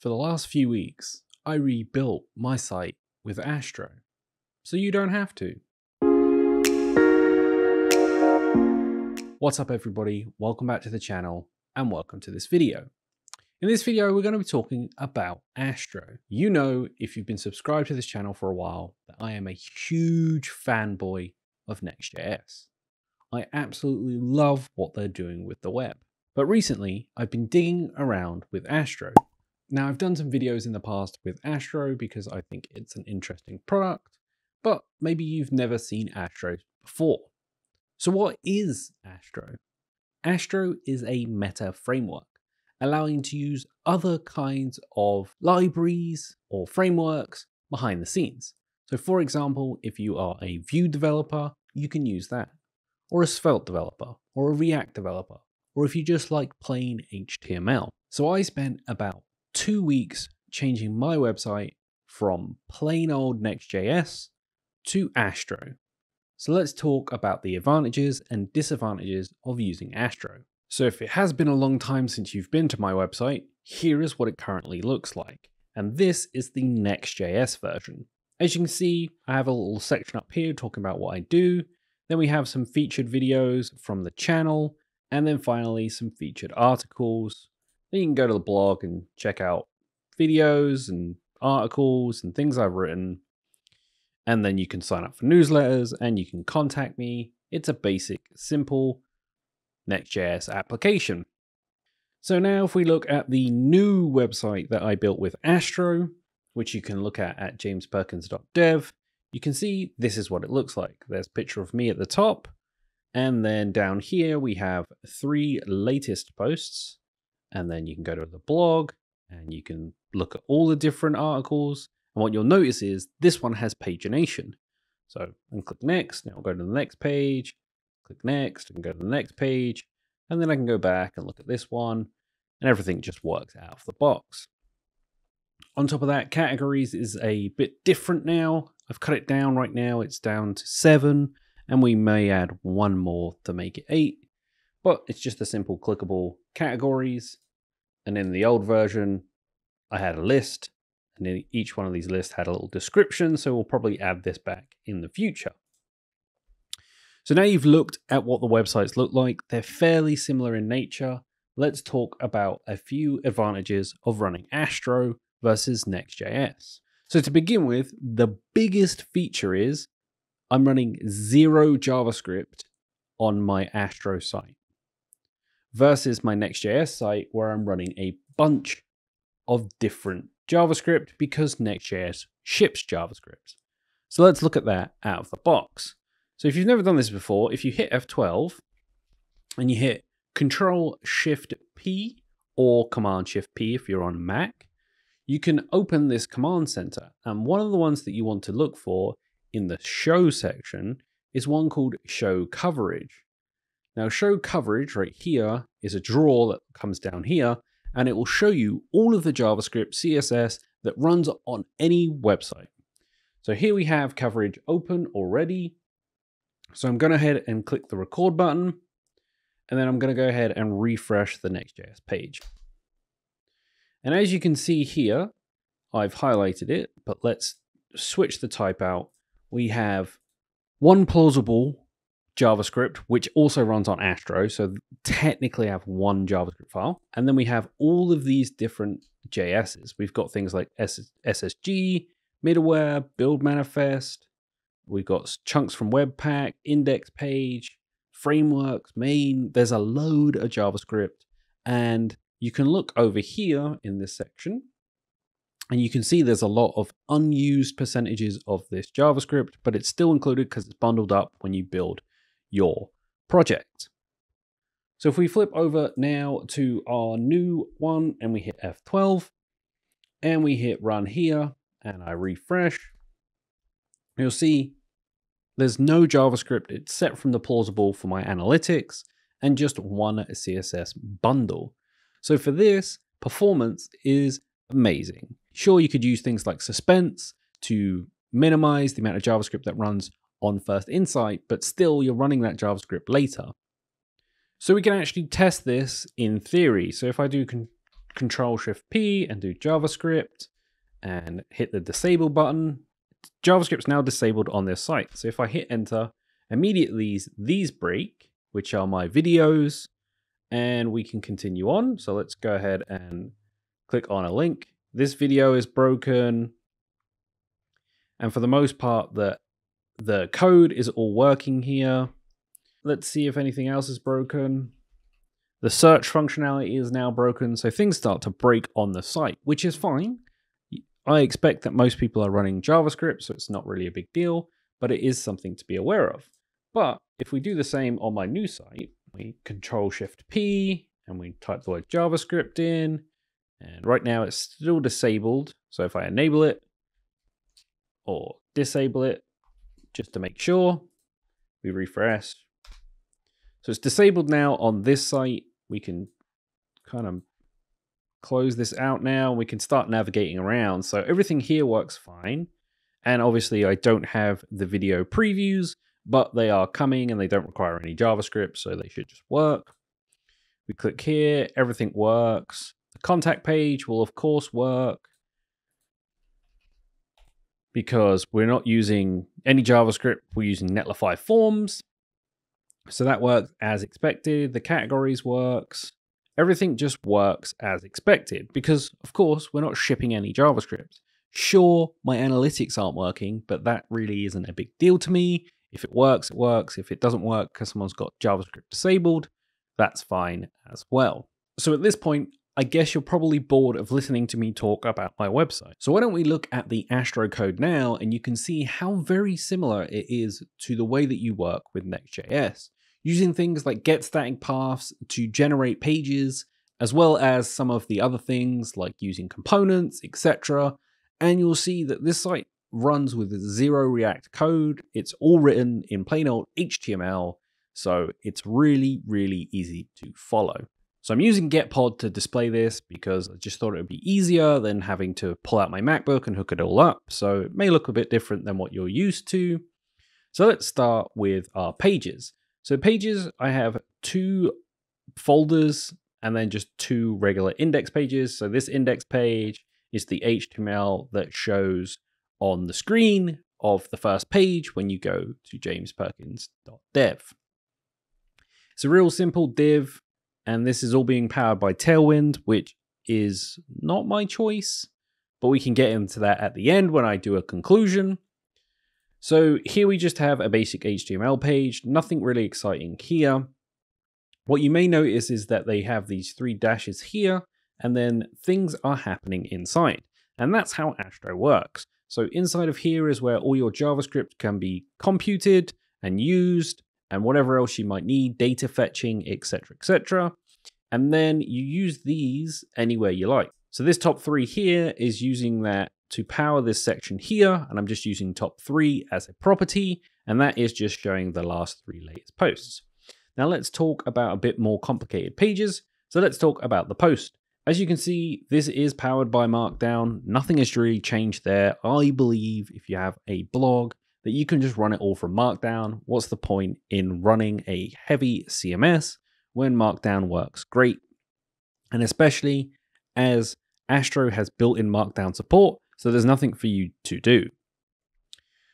For the last few weeks, I rebuilt my site with Astro, so you don't have to. What's up everybody, welcome back to the channel and welcome to this video. In this video, we're going to be talking about Astro. You know, if you've been subscribed to this channel for a while, that I am a huge fanboy of Next.js. I absolutely love what they're doing with the web. But recently, I've been digging around with Astro now, I've done some videos in the past with Astro because I think it's an interesting product, but maybe you've never seen Astro before. So, what is Astro? Astro is a meta framework, allowing to use other kinds of libraries or frameworks behind the scenes. So, for example, if you are a Vue developer, you can use that, or a Svelte developer, or a React developer, or if you just like plain HTML. So, I spent about two weeks changing my website from plain old Next.js to Astro. So let's talk about the advantages and disadvantages of using Astro. So if it has been a long time since you've been to my website, here is what it currently looks like. And this is the Next.js version. As you can see, I have a little section up here talking about what I do. Then we have some featured videos from the channel, and then finally some featured articles, you can go to the blog and check out videos and articles and things I've written. And then you can sign up for newsletters and you can contact me. It's a basic, simple Next.js application. So now if we look at the new website that I built with Astro, which you can look at at jamesperkins.dev, you can see this is what it looks like. There's a picture of me at the top. And then down here we have three latest posts and then you can go to the blog and you can look at all the different articles. And what you'll notice is this one has pagination. So and click next, and I'll go to the next page, click next, and go to the next page, and then I can go back and look at this one, and everything just works out of the box. On top of that, categories is a bit different now. I've cut it down right now, it's down to seven, and we may add one more to make it eight but it's just a simple clickable categories. And in the old version, I had a list, and then each one of these lists had a little description. So we'll probably add this back in the future. So now you've looked at what the websites look like, they're fairly similar in nature. Let's talk about a few advantages of running Astro versus Next.js. So to begin with, the biggest feature is I'm running zero JavaScript on my Astro site versus my Next.js site where I'm running a bunch of different JavaScript because Next.js ships JavaScript. So let's look at that out of the box. So if you've never done this before, if you hit F12 and you hit Control Shift P or Command Shift P if you're on Mac, you can open this command center. And one of the ones that you want to look for in the show section is one called show coverage. Now show coverage right here is a draw that comes down here and it will show you all of the JavaScript CSS that runs on any website. So here we have coverage open already. So I'm going to ahead and click the record button and then I'm going to go ahead and refresh the Next.js page. And as you can see here, I've highlighted it, but let's switch the type out. We have one plausible JavaScript, which also runs on Astro. So technically I have one JavaScript file. And then we have all of these different JSs. We've got things like SSG, middleware, build manifest. We've got chunks from Webpack, index page, frameworks, main. There's a load of JavaScript. And you can look over here in this section and you can see there's a lot of unused percentages of this JavaScript, but it's still included because it's bundled up when you build your project. So if we flip over now to our new one and we hit F12 and we hit run here and I refresh, you'll see there's no JavaScript. It's set from the plausible for my analytics and just one CSS bundle. So for this, performance is amazing. Sure, you could use things like suspense to minimize the amount of JavaScript that runs on first insight, but still you're running that JavaScript later. So we can actually test this in theory. So if I do Control Shift P and do JavaScript and hit the disable button, JavaScript's now disabled on this site. So if I hit enter, immediately these break, which are my videos, and we can continue on. So let's go ahead and click on a link. This video is broken. And for the most part, the, the code is all working here. Let's see if anything else is broken. The search functionality is now broken, so things start to break on the site, which is fine. I expect that most people are running JavaScript, so it's not really a big deal, but it is something to be aware of. But if we do the same on my new site, we Control Shift P and we type the word JavaScript in, and right now it's still disabled. So if I enable it or disable it, just to make sure, we refresh. So it's disabled now on this site. We can kind of close this out now. We can start navigating around. So everything here works fine. And obviously I don't have the video previews, but they are coming and they don't require any JavaScript, so they should just work. We click here, everything works. The contact page will of course work because we're not using any JavaScript, we're using Netlify forms. So that works as expected. The categories works everything just works as expected because, of course, we're not shipping any JavaScript. Sure, my analytics aren't working, but that really isn't a big deal to me. If it works, it works. If it doesn't work because someone's got JavaScript disabled, that's fine as well. So at this point, I guess you're probably bored of listening to me talk about my website. So why don't we look at the Astro code now and you can see how very similar it is to the way that you work with Next.js using things like get static paths to generate pages, as well as some of the other things like using components, etc. And you'll see that this site runs with zero React code. It's all written in plain old HTML, so it's really, really easy to follow. So I'm using Gitpod to display this because I just thought it would be easier than having to pull out my MacBook and hook it all up. So it may look a bit different than what you're used to. So let's start with our pages. So pages, I have two folders and then just two regular index pages. So this index page is the HTML that shows on the screen of the first page when you go to jamesperkins.dev. It's a real simple div, and this is all being powered by Tailwind, which is not my choice, but we can get into that at the end when I do a conclusion. So here we just have a basic HTML page, nothing really exciting here. What you may notice is that they have these three dashes here, and then things are happening inside. And that's how Astro works. So inside of here is where all your JavaScript can be computed and used, and whatever else you might need, data fetching, etc., etc. And then you use these anywhere you like. So this top three here is using that to power this section here, and I'm just using top three as a property, and that is just showing the last three latest posts. Now let's talk about a bit more complicated pages. So let's talk about the post. As you can see, this is powered by Markdown. Nothing has really changed there. I believe if you have a blog that you can just run it all from Markdown. What's the point in running a heavy CMS when Markdown works great? And especially as Astro has built-in Markdown support, so there's nothing for you to do.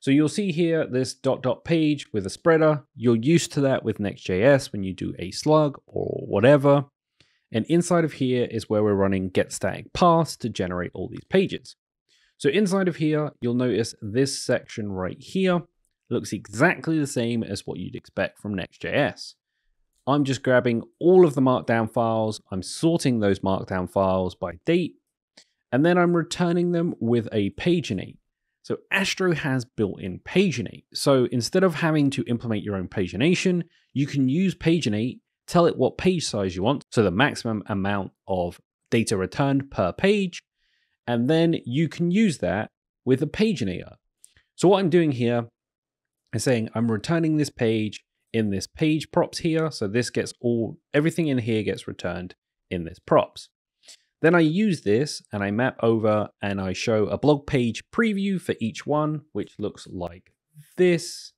So you'll see here this dot dot page with a spreader. You're used to that with Next.js when you do a slug or whatever. And inside of here is where we're running get static paths to generate all these pages. So inside of here, you'll notice this section right here looks exactly the same as what you'd expect from Next.js. I'm just grabbing all of the markdown files. I'm sorting those markdown files by date and then I'm returning them with a paginate. So Astro has built-in paginate. So instead of having to implement your own pagination, you can use paginate, tell it what page size you want, so the maximum amount of data returned per page, and then you can use that with a paginator. So what I'm doing here is saying I'm returning this page in this page props here. So this gets all, everything in here gets returned in this props. Then I use this and I map over and I show a blog page preview for each one, which looks like this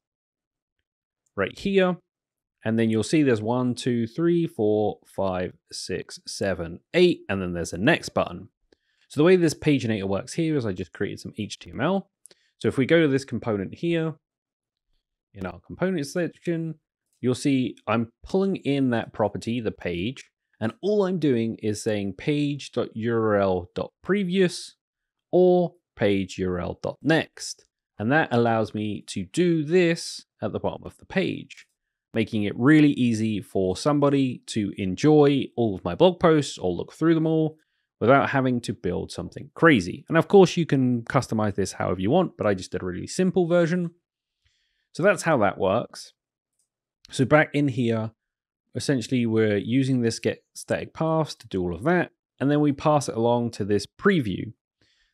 right here. And then you'll see there's one, two, three, four, five, six, seven, eight, and then there's a next button. So the way this paginator works here is I just created some HTML. So if we go to this component here, in our component section, you'll see I'm pulling in that property, the page, and all I'm doing is saying page.url.previous or page.url.next. And that allows me to do this at the bottom of the page, making it really easy for somebody to enjoy all of my blog posts or look through them all without having to build something crazy. And of course, you can customize this however you want, but I just did a really simple version. So that's how that works. So back in here, essentially we're using this get static paths to do all of that. And then we pass it along to this preview.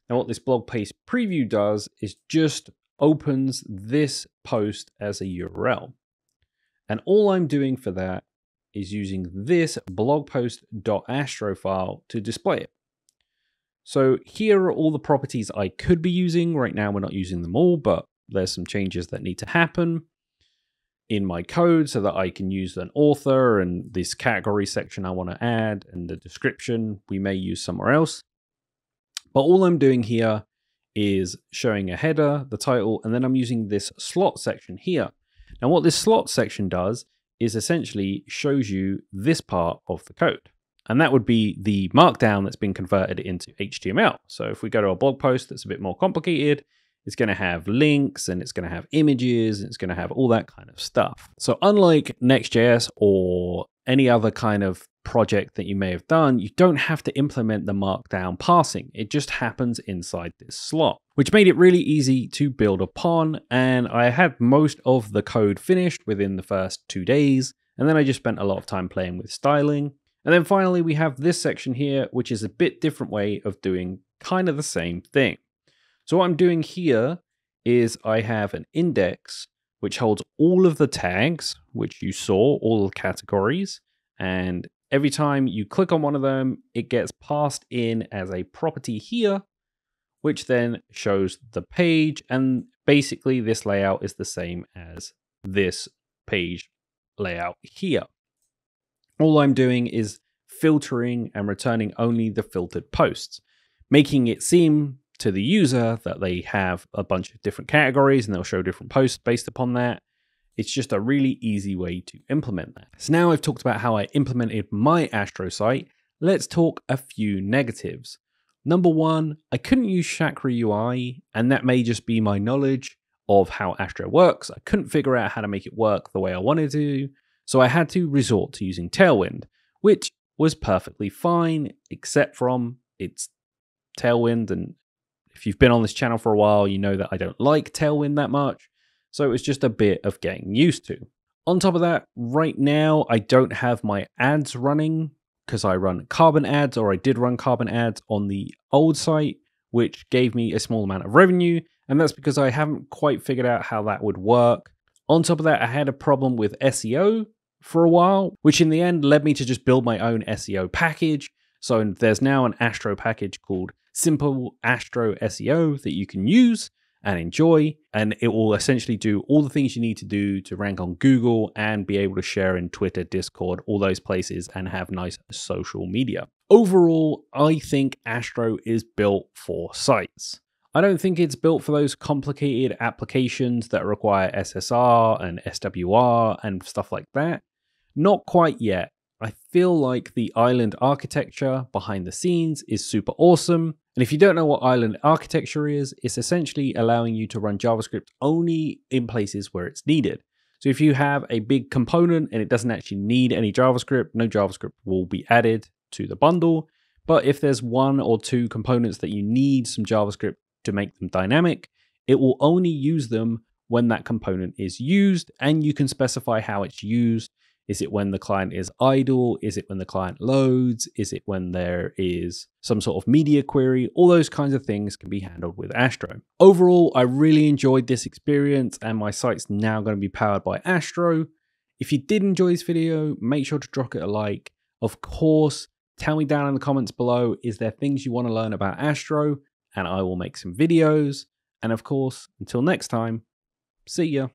Now what this blog post preview does is just opens this post as a URL. And all I'm doing for that is using this blog post.astro file to display it. So here are all the properties I could be using. Right now we're not using them all, but there's some changes that need to happen in my code so that I can use an author and this category section I want to add and the description we may use somewhere else. But all I'm doing here is showing a header, the title, and then I'm using this slot section here. Now what this slot section does is essentially shows you this part of the code. And that would be the markdown that's been converted into HTML. So if we go to a blog post that's a bit more complicated, it's going to have links and it's going to have images and it's going to have all that kind of stuff. So unlike Next.js or any other kind of project that you may have done, you don't have to implement the markdown parsing. It just happens inside this slot, which made it really easy to build upon. And I had most of the code finished within the first two days. And then I just spent a lot of time playing with styling. And then finally, we have this section here, which is a bit different way of doing kind of the same thing. So what I'm doing here is I have an index which holds all of the tags, which you saw, all the categories. And every time you click on one of them, it gets passed in as a property here, which then shows the page. And basically this layout is the same as this page layout here. All I'm doing is filtering and returning only the filtered posts, making it seem to the user that they have a bunch of different categories and they'll show different posts based upon that. It's just a really easy way to implement that. So now I've talked about how I implemented my Astro site, let's talk a few negatives. Number one, I couldn't use Chakra UI, and that may just be my knowledge of how Astro works. I couldn't figure out how to make it work the way I wanted to, so I had to resort to using Tailwind, which was perfectly fine, except from its Tailwind and if you've been on this channel for a while, you know that I don't like Tailwind that much. So it was just a bit of getting used to. On top of that, right now, I don't have my ads running because I run carbon ads or I did run carbon ads on the old site, which gave me a small amount of revenue. And that's because I haven't quite figured out how that would work. On top of that, I had a problem with SEO for a while, which in the end led me to just build my own SEO package. So there's now an Astro package called simple Astro SEO that you can use and enjoy. And it will essentially do all the things you need to do to rank on Google and be able to share in Twitter, Discord, all those places and have nice social media. Overall, I think Astro is built for sites. I don't think it's built for those complicated applications that require SSR and SWR and stuff like that. Not quite yet. I feel like the island architecture behind the scenes is super awesome. And if you don't know what island architecture is, it's essentially allowing you to run JavaScript only in places where it's needed. So if you have a big component and it doesn't actually need any JavaScript, no JavaScript will be added to the bundle. But if there's one or two components that you need some JavaScript to make them dynamic, it will only use them when that component is used and you can specify how it's used is it when the client is idle? Is it when the client loads? Is it when there is some sort of media query? All those kinds of things can be handled with Astro. Overall, I really enjoyed this experience and my site's now going to be powered by Astro. If you did enjoy this video, make sure to drop it a like. Of course, tell me down in the comments below, is there things you want to learn about Astro? And I will make some videos. And of course, until next time, see ya.